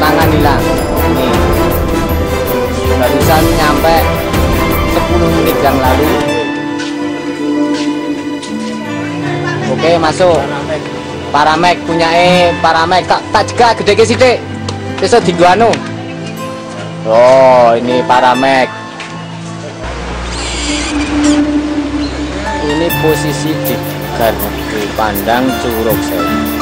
tangan hilang ini. Barusan nyampe 10 menit yang lalu. Oke masuk. Paramek punya e paramek tak tak juga gede ke sidik besok di guano oh ini paramek. Ini posisi di gar pandang curug saya.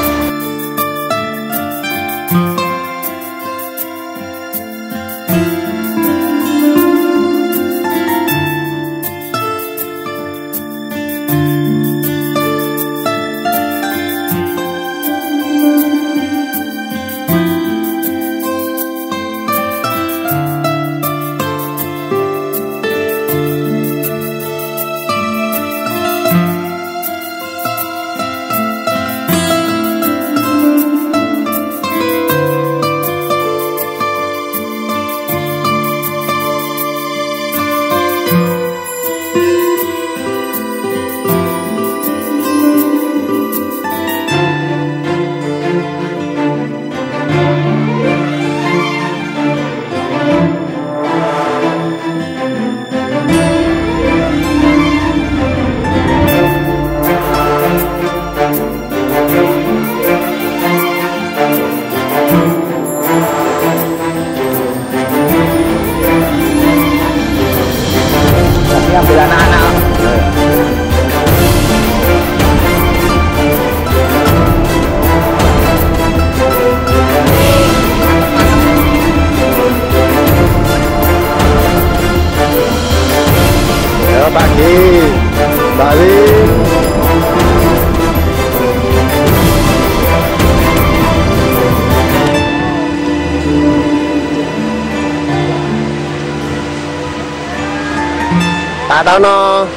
打包呢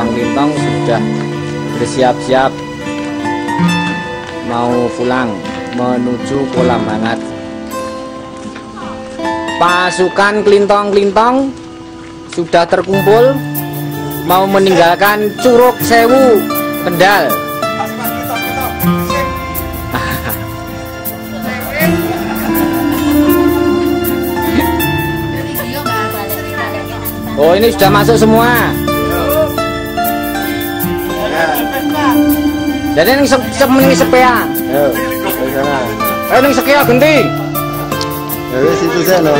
lintang-lintang sudah bersiap-siap mau pulang menuju kolam hangat. Pasukan kelintong-kelintong sudah terkumpul mau meninggalkan Curug Sewu Kendal. Oh ini sudah masuk semua. Jadi ini se semening sepea. Yo, sana. Eh ini sekia genti. Ya wis itu no.